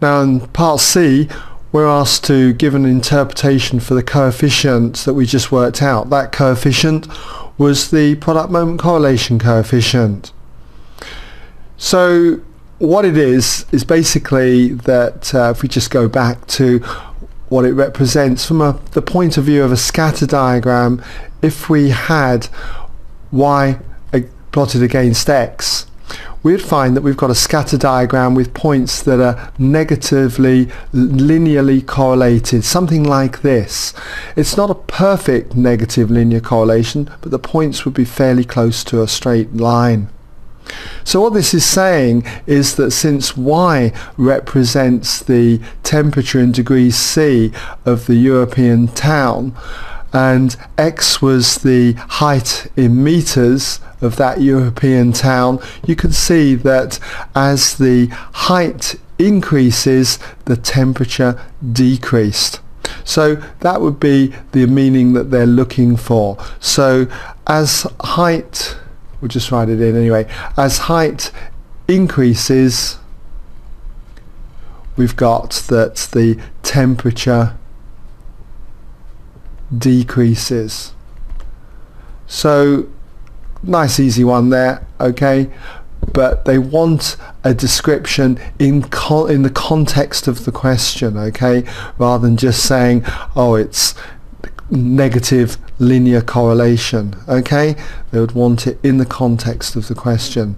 Now in part C, we're asked to give an interpretation for the coefficient that we just worked out. That coefficient was the product moment correlation coefficient. So what it is, is basically that uh, if we just go back to what it represents from a, the point of view of a scatter diagram, if we had y plotted against x, we'd find that we've got a scatter diagram with points that are negatively linearly correlated, something like this. It's not a perfect negative linear correlation, but the points would be fairly close to a straight line. So what this is saying is that since y represents the temperature in degrees C of the European town, and x was the height in meters of that European town, you can see that as the height increases, the temperature decreased. So that would be the meaning that they're looking for. So as height, we'll just write it in anyway, as height increases, we've got that the temperature decreases. So nice easy one there, okay? But they want a description in in the context of the question, okay? Rather than just saying, oh, it's negative linear correlation, okay? They would want it in the context of the question.